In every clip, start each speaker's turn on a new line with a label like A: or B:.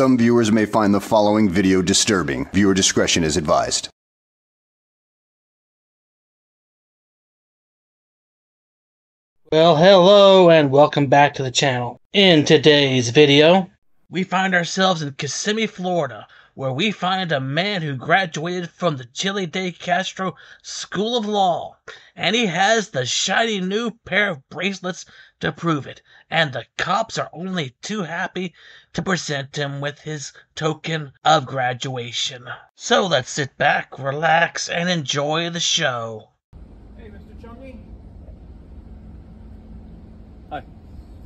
A: Some viewers may find the following video disturbing. Viewer discretion is advised.
B: Well, hello and welcome back to the channel. In today's video, we find ourselves in Kissimmee, Florida, where we find a man who graduated from the Chille DeCastro School of Law, and he has the shiny new pair of bracelets to prove it, and the cops are only too happy to present him with his token of graduation. So let's sit back, relax, and enjoy the show.
C: Hey, Mr. Chumney. Hi.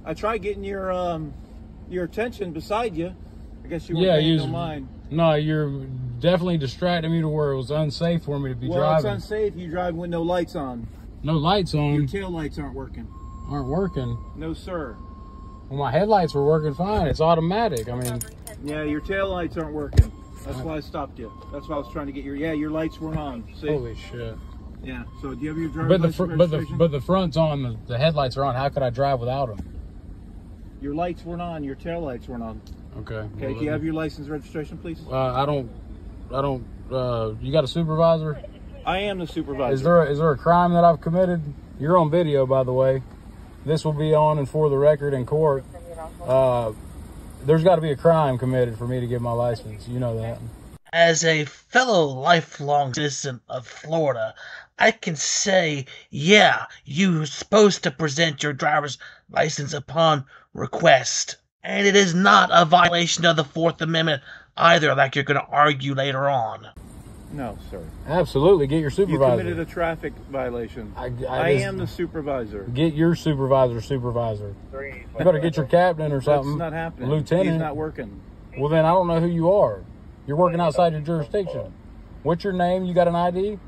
C: I tried getting your um your attention beside you. I guess you weren't
D: Yeah,
C: paying
D: you
C: no mind.
D: No, you're definitely distracting me to where it was unsafe for me to be
C: Well,
D: driving.
C: it's unsafe. You drive with no lights on.
D: no lights on?
C: Your tail lights aren't working.
D: Aren't working.
C: No, sir.
D: Well, my headlights were working fine. It's automatic. I mean,
C: Yeah, your tail lights aren't working. That's why I stopped you. That's why I was trying to get your. Yeah, your lights weren't on. See?
D: holy shit.
C: Yeah. So do you have your driver's
D: But the
C: license
D: fr- but the but the front's on. The, the headlights are on. How could I drive without them?
C: your lights weren't on. Your tail lights weren't on.
D: Okay.
C: Okay.
D: well,
C: do you have your license registration, please?
D: Uh, I don't. I don't. Uh, you got a supervisor?
C: I am the supervisor.
D: Is there a, is there a crime that I've committed? You're on video, by the way. This will be on and for the record in court. Uh, there's got to be a crime committed for me to get my license. You know that.
B: As a fellow lifelong citizen of Florida, I can say, yeah, you're supposed to present your driver's license upon request. And it is not a violation of the Fourth Amendment either, like you're going to argue later on.
C: No, sir.
D: Absolutely. Get your supervisor.
C: You
D: supervisor.
C: committed a traffic violation.
D: I-
C: I,
D: I just-
C: am the supervisor.
D: Get your supervisor, supervisor. Three, You better get your captain or
C: That's
D: something.
C: not happening.
D: Lieutenant.
C: He's not working.
D: Well, then I don't know who you are. You're working outside your jurisdiction. What's your name? You got an ID?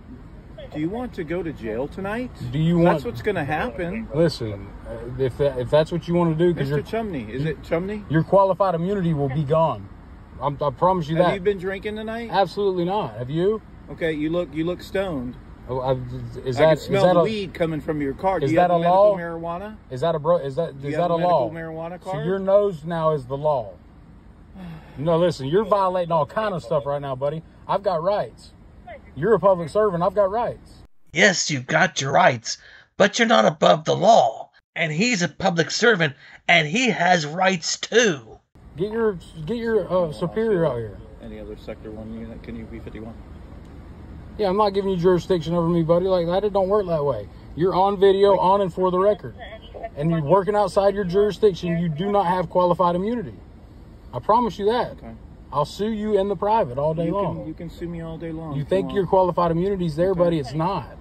C: Do you want to go to jail tonight?
D: Do you want?
C: That's what's going to happen.
D: Listen, uh, if that, if that's what you want to do, because
C: Mr.
D: your
C: Chumney, is it Chumney?
D: your qualified immunity will be gone. I'm, I promise you
C: Have
D: that.
C: Have you been drinking tonight?
D: Absolutely not. Have you?
C: Okay, you look you look stoned.
D: Oh, I, is
C: I
D: that
C: can
D: is
C: smell
D: that
C: the
D: a
C: weed coming from your car. Do
D: is
C: you
D: that
C: a
D: a law?
C: marijuana?
D: is that a bro? Is that
C: Do
D: is that a
C: a
D: law?
C: marijuana
D: So your nose now is the law. No, listen, you're violating all kind of stuff right now, buddy. I've got rights. You're a public servant. I've got rights.
B: Yes, you've got your rights, but you're not above the law. And he's a public servant, and he has rights too.
D: Get your get your uh, superior out here.
C: Any other sector one unit? Can you be 51?
D: Yeah, I'm not giving you jurisdiction over me, buddy. Like that, it don't work that way. You're on video, on and for the record, and you're working outside your jurisdiction. You do not have qualified immunity. I promise you that.
C: Okay.
D: I'll sue you in the private all day
C: You
D: long.
C: can, you can sue me all day long.
D: You think your qualified immunity's there, buddy? It's not.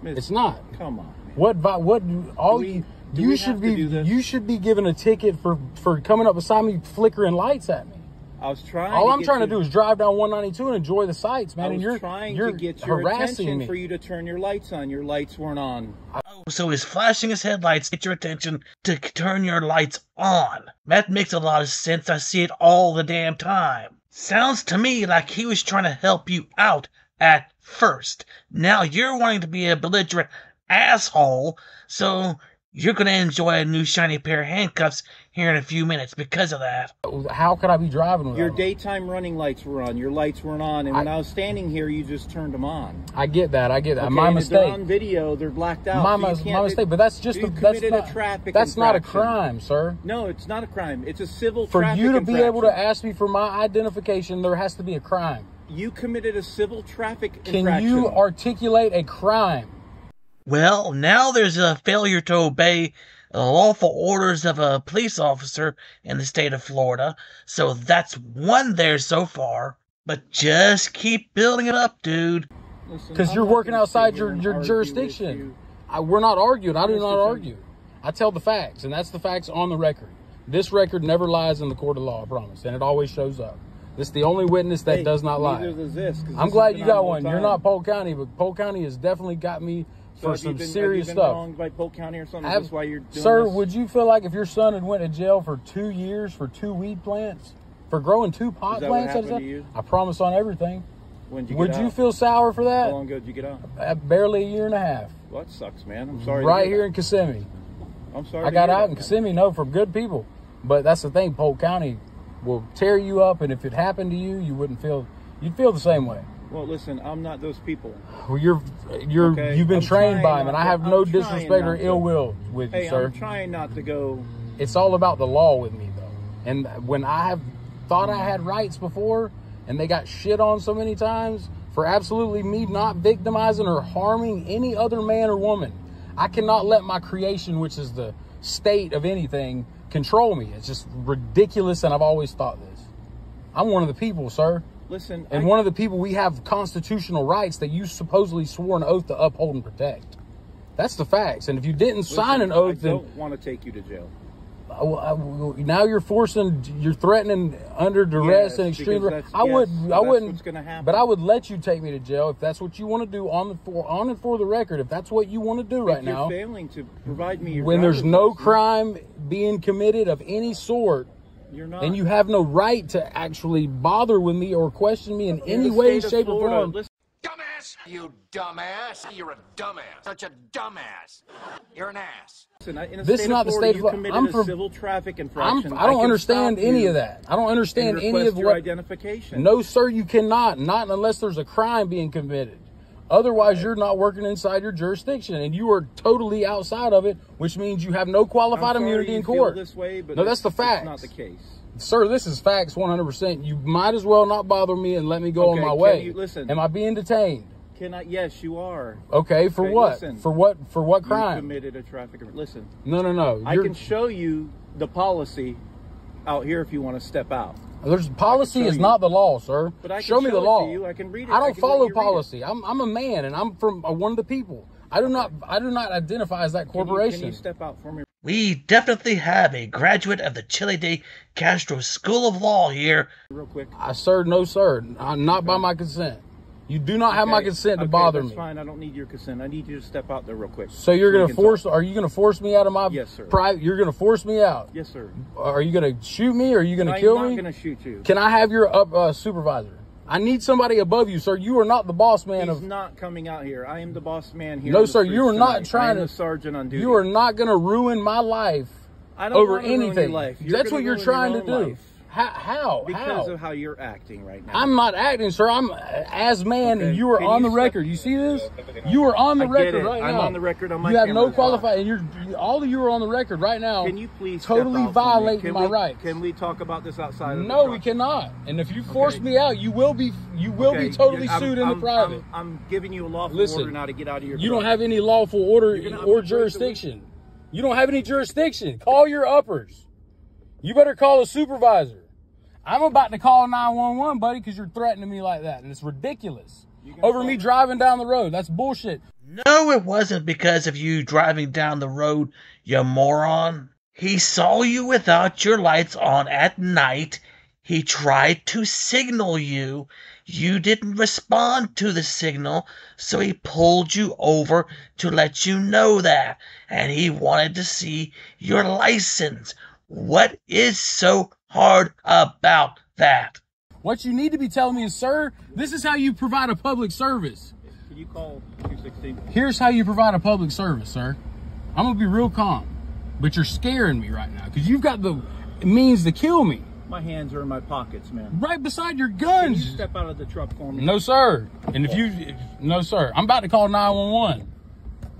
C: Miss,
D: It's not.
C: Come on. man.
D: What? What? All
C: we-
D: you
C: do
D: you
C: we
D: should
C: have to
D: be.
C: do this?
D: You should be given a ticket for for coming up beside me, flickering lights at me.
C: I was trying.
D: All
C: to
D: I'm
C: get
D: trying to
C: you-
D: do is drive down 192 and enjoy the sights, man.
C: I
D: and
C: was
D: you're
C: trying
D: you're
C: to get your attention
D: me.
C: for you to turn your lights on. Your lights weren't on.
B: Oh, so he's flashing his headlights, get your attention to turn your lights on. That makes a lot of sense. I see it all the damn time. Sounds to me like he was trying to help you out at first. Now you're wanting to be a belligerent asshole, so you're gonna enjoy a new shiny pair of handcuffs here in a few minutes because of that.
D: How could I be driving without
C: Your
D: them?
C: daytime running lights were on. Your lights weren't on. And when
D: I-
C: I, was standing here, you just turned them on.
D: I get that. I get that.
C: Okay,
D: my
C: and They're
D: mistake.
C: on video. They're blacked out.
D: My,
C: so you
D: my mistake. But that's just
C: you
D: a, that's
C: committed
D: not
C: a traffic
D: That's not a crime, sir.
C: No, it's not a crime. It's a civil
D: For
C: traffic
D: you to be able to ask me for my identification, there has to be a crime.
C: You committed a civil traffic
D: Can
C: infraction.
D: you articulate a crime?
B: Well, now there's a failure to obey the lawful orders of a police officer in the state of Florida, so that's one there so far. But just keep building it up, dude.
D: Because you're working outside your, your jurisdiction.
C: you.
D: I, we're not arguing. I do not argue. I tell the facts, and that's the facts on the record. This record never lies in the court of law, I promise, and it always shows up. This is the only witness that
C: Hey,
D: does not lie.
C: neither does this, 'cause
D: I'm
C: this
D: glad you got one.
C: the
D: You're not Polk County, but Polk County has definitely got me
C: So
D: for some
C: been,
D: serious
C: have you been
D: stuff.
C: by Polk County or something?
D: Have-
C: why you're doing
D: Sir,
C: this?
D: would you feel like if your son had went to jail for two years for two weed plants, for growing two pot plants? at a
C: happened to you?
D: I promise on everything.
C: When did you
D: Would
C: get
D: you
C: out?
D: feel sour for
C: How
D: that?
C: long ago did you get out?
D: Uh, barely a year and a half.
C: Well, that sucks, man. I'm sorry.
D: right here
C: that.
D: in Kissimmee.
C: I'm sorry.
D: I got out
C: that,
D: in. Kissimmee, no, from good people. But that's the thing, Polk County, will tear you up, and if it happened to you, you wouldn't feel you'd feel the same way.
C: Well, listen, I'm not those people.
D: Well, you're you're
C: Okay,
D: you've been
C: I'm
D: trained by them, and I have
C: I'm
D: no disrespect or ill will with you, sir.
C: I'm trying not to go.
D: it's all about the law with me though. And when I have thought I had rights before and they got shit on so many times for absolutely me not victimizing or harming any other man or woman, I cannot let my creation, which is the state of anything, control me. It's just ridiculous and I've always thought this. I'm one of the people, sir.
C: Listen,
D: And
C: I,
D: one of the people we have constitutional rights that you supposedly swore an oath to uphold and protect. That's the facts. And if you didn't sign an
C: listen,
D: oath,
C: I
D: then
C: don't want to take you to jail.
D: I- I- now you're forcing, you're threatening under duress
C: Yes,
D: and extreme. I would,
C: yes,
D: I wouldn't.
C: what's gonna happen.
D: But I would let you take me to jail if that's what you want to do on the for on and for the record. If that's what you want to do right now,
C: failing to provide me your
D: when there's no crime being committed of any sort. And you have no right to actually bother with me or question me in
C: In
D: any way,
C: state of
D: shape, or form.
C: listen,
E: Dumbass! You dumbass! You're a dumbass. Such a dumbass. You're an ass.
C: I- in
D: This is not the
C: Florida,
D: state of
C: you
D: Flo-
C: committed
D: I'm
C: a
D: from-
C: civil traffic
D: I'm,
C: infraction.
D: I don't
C: can
D: understand any of that. I don't understand any of
C: your
D: what.
C: identification.
D: No, sir, you cannot. Not unless there's a crime being committed. Otherwise, you're not working inside your jurisdiction, and you are totally outside of it, which means you have no qualified immunity in court.
C: This way, but
D: No, that's the fact.
C: not the case.
D: Sir, this is facts 100%. You might as well not bother me and let me go
C: Okay,
D: on my way.
C: you- listen.
D: Am I being detained?
C: Can I? Yes, you are.
D: Okay, for
C: Okay,
D: what?
C: listen.
D: For what? For what
C: You
D: crime?
C: committed a traffic. Listen,
D: No, no, no.
C: I can show you the policy out here if you want to step out.
D: There's policy is
C: you.
D: not the law, sir.
C: But I can
D: show me
C: show
D: the
C: it to
D: law.
C: you. I can read it.
D: I
C: I
D: don't
C: can let
D: follow
C: you read it.
D: policy. I'm I'm a man and I'm from uh, one of the people. I do not I do not identify as that
C: Can you-
D: corporation.
C: Can you, step out for me?
B: We definitely have a graduate of the Chile de Castro School of Law here.
C: real quick?
D: I sir, no sir, Uh, not by my consent. You do not have my consent to
C: okay,
D: bother
C: that's
D: me.
C: fine. I don't need your consent. I need you to step out there real quick.
D: So you're
C: We
D: gonna force?
C: talk.
D: Are you gonna force me out of my
C: Yes, sir.
D: private? You're gonna force me out.
C: Yes, sir.
D: Are you gonna shoot me? or Are you gonna
C: I'm
D: kill me?
C: I'm not going to shoot you.
D: Can I have your up uh, supervisor? I need somebody above you, sir. You are not the boss man
C: He's
D: of.
C: not coming out here. I am the boss man here.
D: No, sir, you are not
C: tonight.
D: trying
C: I am
D: to-
C: the sergeant on duty.
D: You are not gonna ruin my life
C: I don't
D: over
C: wanna ruin your
D: anything.
C: life.
D: That's
C: gonna
D: what you're trying to do.
C: life
D: How? How?
C: because
D: how?
C: of how you're acting right now.
D: I'm not acting, sir. I'm as man,
C: Okay,
D: you are
C: can
D: on
C: you
D: the record. You see this? You are on the
C: I
D: record right
C: I'm
D: now.
C: on the record on my
D: You have no qualified, and you're all of you are on the record right now.
C: Can you please
D: totally
C: out for me?
D: violating
C: Can
D: my
C: we-
D: rights?
C: Can we talk about this outside of
D: no, we cannot. And if you force
C: Okay.
D: me out, you will be you will
C: Okay,
D: be totally
C: I'm-
D: sued in
C: I'm,
D: the private.
C: I'm, I'm giving you a lawful
D: Listen,
C: order now to get out of your
D: You
C: truck.
D: don't have any lawful order or jurisdiction. You don't have any jurisdiction. Call your uppers. You better call a supervisor. I'm about to call 911, buddy, because you're threatening me like that. And it's ridiculous. Over me
C: me?
D: driving down the road. That's bullshit.
B: No, it wasn't because of you driving down the road, you moron. He saw you without your lights on at night. He tried to signal you. You didn't respond to the signal, so he pulled you over to let you know that. And he wanted to see your license. What is so hard about that?
D: What you need to be telling me is, sir, this is how you provide a public service.
C: Can you call 216?
D: Here's how you provide a public service, sir. I'm going to be real calm. But you're scaring me right now because you've got the means to kill me
C: My hands are in my pockets, man.
D: right beside your
C: Can you step out of the truck for me?
D: No, sir. And if you, no, sir, I'm about to call 911.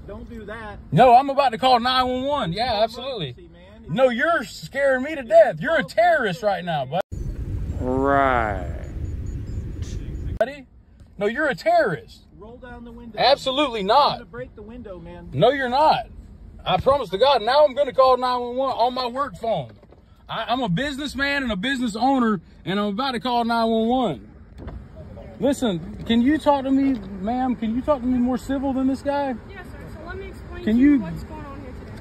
C: Don't do that.
D: No, I'm about to call 911. Yeah, absolutely.
C: See, man.
D: No, you're scaring me to death. You're a terrorist right now, buddy.
E: Right.
D: buddy. No, you're a terrorist.
C: Roll down the window.
D: Absolutely
C: I'm
D: not.
C: break the window, man.
D: No, you're not. I promise to God. Now I'm going to call 911 on my work phone. I, I'm a businessman and a business owner, and I'm about to call 911. Listen, can you talk to me, ma'am? Can you talk to me more civil than this guy?
F: Yes, sir. So let me explain
D: Can
F: to
D: you-
F: you what's going on here today.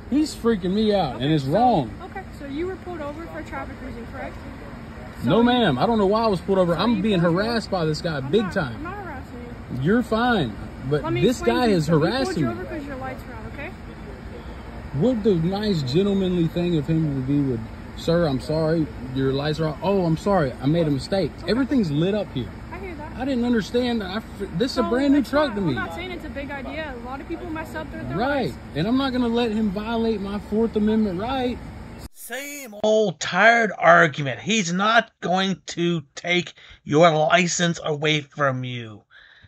D: He's freaking me out, and it's
F: so-
D: wrong.
F: Okay, so you were pulled over for traffic reason, correct? So
D: No, ma'am. I don't know why I was pulled over.
F: so
D: I'm being
F: pulled
D: harassed by this guy
F: I'm
D: big
F: not-
D: time.
F: I'm not harassing you.
D: You're fine, but this guy is
F: So he pulled
D: harassing
F: you
D: me.
F: over because your lights were on, okay?
D: What the nice gentlemanly thing of him would be would, sir, I'm sorry, your lights are off. Oh, I'm sorry, I made a mistake. Everything's lit up here.
F: I hear that.
D: I didn't understand. I, this is a
F: oh,
D: brand new truck
F: not-
D: to me.
F: I'm not saying it's a big idea. A lot of people mess up their, their
D: Right.
F: lights.
D: And I'm not going to let him violate my Fourth Amendment right.
B: same old tired argument. He's not going to take your license away from you.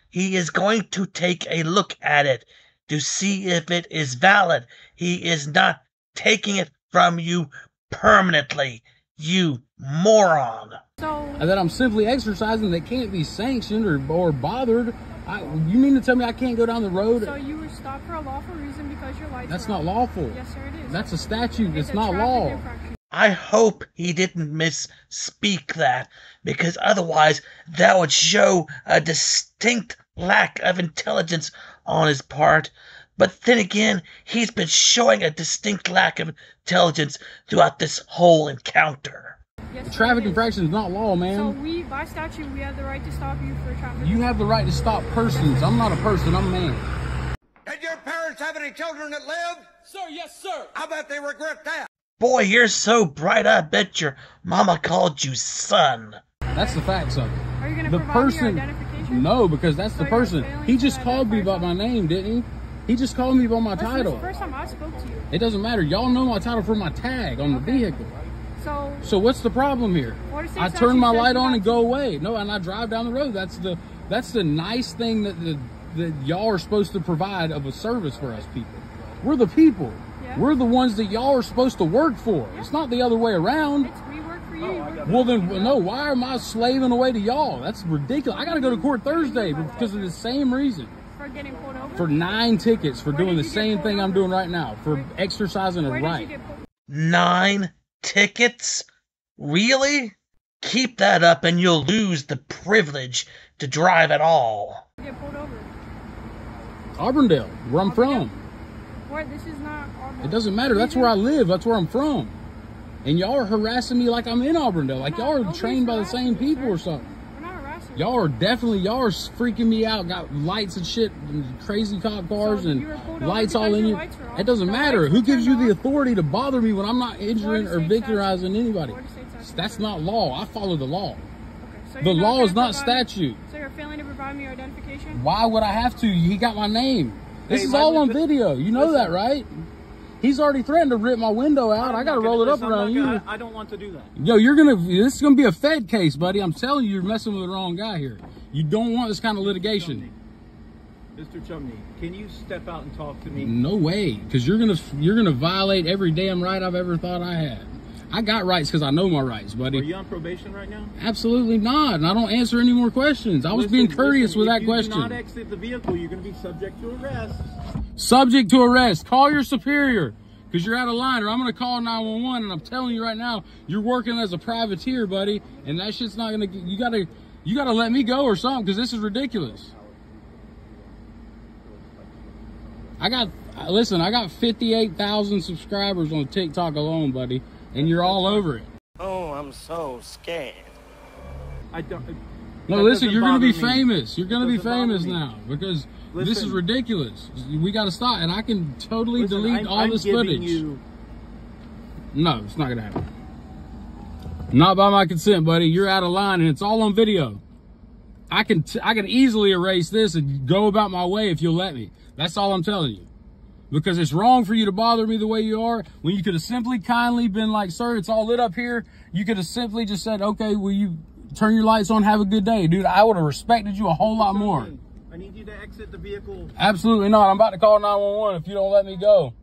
B: He is going to take a look at it to see if it is valid. He is not taking it from you permanently, you moron.
F: So,
D: And that I'm simply exercising that can't be sanctioned or, or bothered. I, you mean to tell me I can't go down the road?
F: so you were stopped for a lawful reason because your lights
D: That's
F: were
D: not
F: on.
D: lawful.
F: Yes, sir, it is.
D: That's a statute. It's,
F: a
D: not law.
F: infraction.
B: I hope he didn't misspeak that, because otherwise that would show a distinct lack of intelligence on his part. But then again, he's been showing a distinct lack of intelligence throughout this whole encounter.
F: Yes, sir,
D: Traffic
F: it is.
D: infraction is not law, man.
F: So we, by statute, we have the right to stop you for traffic.
D: You have the right to stop persons. I'm not a person. I'm a man.
E: Did your parents have any children that lived?
G: Sir, yes, sir.
E: I bet they regret that.
B: Boy, you're so bright, I bet your mama called you son.
D: That's the facts of it.
F: Are you going to
D: The
F: provide me
D: person.
F: your identification?
D: No, because that's
F: So
D: the person. He just called me by my name, didn't he? He just called me by my
F: Listen, This
D: title.
F: the first time I spoke to you.
D: It doesn't matter. Y'all know my title from my tag on the vehicle.
F: So,
D: So what's the problem here? I turn my light on and go away. No, and I drive down the road. That's the that's the nice thing that the that y'all are supposed to provide of a service for us people. We're the people.
F: Yeah.
D: We're the ones that y'all are supposed to work for. It's not the other way around.
F: it's, we work for you. Oh, you work for
D: Well then, no. Why am I slaving away to y'all? That's ridiculous. I got to go to court Thursday because of the same reason.
F: for getting pulled over.
D: For nine tickets for
F: Where
D: doing the same
F: pulled
D: thing I'm doing right now for
F: Where-
D: exercising a
F: Where did
D: right.
B: Nine tickets? Really? Keep that up and you'll lose the privilege to drive at all.
F: get pulled over?
D: Auburndale, where I'm from.
F: Where this is not. Auburn.
D: It doesn't matter. That's where I live. That's where I'm from. And y'all are harassing me like I'm in Auburndale. Like y'all are trained by the same people or something.
F: We're not harassing. you.
D: Y'all are definitely y'all are freaking me out. Got lights and shit, and crazy cop cars
F: So
D: and
F: you were pulled over
D: lights all in
F: your
D: you.
F: lights were off?
D: It doesn't
F: The
D: matter. Who gives you
F: turned
D: the authority to bother me when I'm not injuring or
F: State
D: victimizing
F: statute.
D: anybody?
F: Florida State statute.
D: That's not law. I follow the law.
F: Okay, so
D: The law is not
F: provide-
D: statute.
F: So you're failing to provide me your identification?
D: Why would I have to? He got my name. This
C: Hey,
D: is all on video. You know that, right? He's already threatened to rip my window out. I got to roll it up around you.
C: I, I don't want to do that.
D: Yo, you're gonna. This is gonna be a Fed case, buddy. I'm telling you, you're messing with the wrong guy here. You don't want this kind of litigation.
C: Mr. Chumney, can you step out and talk to me?
D: No way, because you're gonna you're gonna violate every damn right I've ever thought I had. I got rights because I know my rights, buddy.
C: Are you on probation right now?
D: Absolutely not, and I don't answer any more questions. I was
C: Listen,
D: being courteous
C: listen,
D: with
C: if
D: that
C: you
D: question.
C: do not exit the vehicle, you're going to be subject to arrest.
D: Subject to arrest. Call your superior because you're out of line, or I'm gonna call 911. And I'm telling you right now, you're working as a privateer, buddy, and that shit's not gonna. You gotta, you gotta let me go or something because this is ridiculous. I got, listen, I got 58,000 subscribers on TikTok alone, buddy, and you're all over it.
H: Oh, I'm so scared.
C: I don't.
D: No,
C: that
D: listen, you're gonna be
C: me.
D: famous. You're gonna be famous now because this is ridiculous. We gotta stop, and I can totally
C: Listen,
D: delete
C: I'm,
D: all
C: I'm
D: this footage.
C: You,
D: No, it's not gonna happen. Not by my consent, buddy. You're out of line, and it's all on video. I can t- I can easily erase this and go about my way if you'll let me. That's all I'm telling you. Because it's wrong for you to bother me the way you are when you could have simply kindly been like, sir, it's all lit up here. You could have simply just said, okay, will you turn your lights on? Have a good day. Dude, I would have respected you a whole lot more.
C: I need you to exit the vehicle.
D: Absolutely not. I'm about to call 911 if you don't let me go.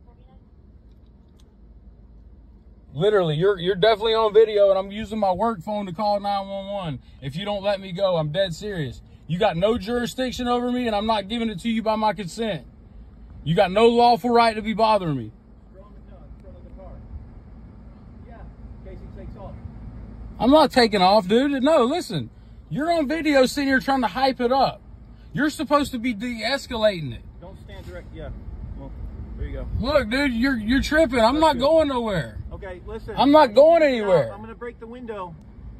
D: Literally, you're you're definitely on video and I'm using my work phone to call 911. If you don't let me go, I'm dead serious. You got no jurisdiction over me and I'm not giving it to you by my consent. You got no lawful right to be bothering me.
C: Throw in the car, in front of the car. Yeah, in case he takes off.
D: I'm not taking off, dude. No, listen. You're on video sitting here trying to hype it up. You're supposed to be de-escalating it.
C: Don't stand direct. Yeah. Well, there you go.
D: Look, dude, you're you're tripping. I'm not going nowhere.
C: Okay, listen.
D: I'm not going
C: need you to get out.
D: anywhere.
C: I'm going to break the window.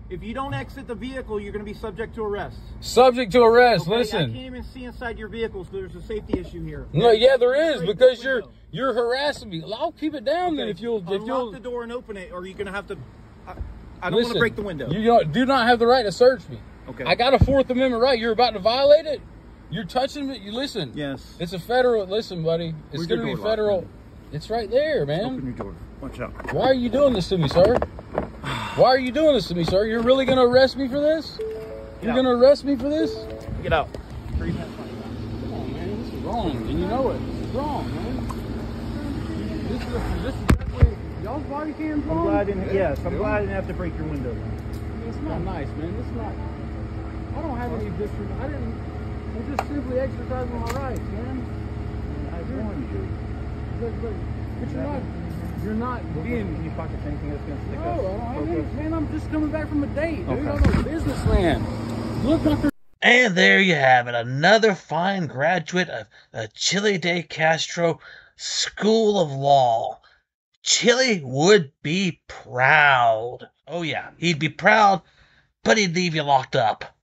C: If you don't exit the vehicle, you're going to be subject to arrest.
D: Subject to arrest.
C: Okay? I can't even see inside your vehicle, so there's a safety issue here.
D: No, yeah, there is because you're you're harassing me. I'll keep it down then if you'll if
C: unlock
D: you'll
C: the door and open it, or you're going to have to. I, I don't want to break the window.
D: You don't, do not have the right to search me.
C: Okay.
D: I got a Fourth Amendment right. You're about to violate it. You're touching me. You listen.
C: Yes.
D: It's a federal. Listen, buddy. It's going to be federal. It's right there, man.
C: Open your door. Watch out.
D: Why are you doing this to me, sir? Why are you doing this to me, sir? You're really gonna arrest me for this? You're
C: out.
D: gonna arrest me for this?
C: Get out.
D: Come on, man. This is wrong, and you know it. This is wrong, man. This is a, this is that. Y'all's body cams
C: I'm
D: on?
C: glad I didn't. Yes, I'm glad I didn't have to break your window.
D: It's not nice, man. It's not. I don't have any disrespect. I didn't. I'm just simply exercising my rights, man.
C: I warned you.
D: But, but, but you're not. You're not
C: Can
D: being.
C: you pocket anything that's gonna stick
D: No, I don't have any. Man, I'm just coming back from a date, dude.
C: Okay.
D: I'm a businessman. Look, Doctor.
B: And there you have it, another fine graduate of the Chille DeCastro School of Law. Chille would be proud. Oh, yeah, he'd be proud, but he'd leave you locked up.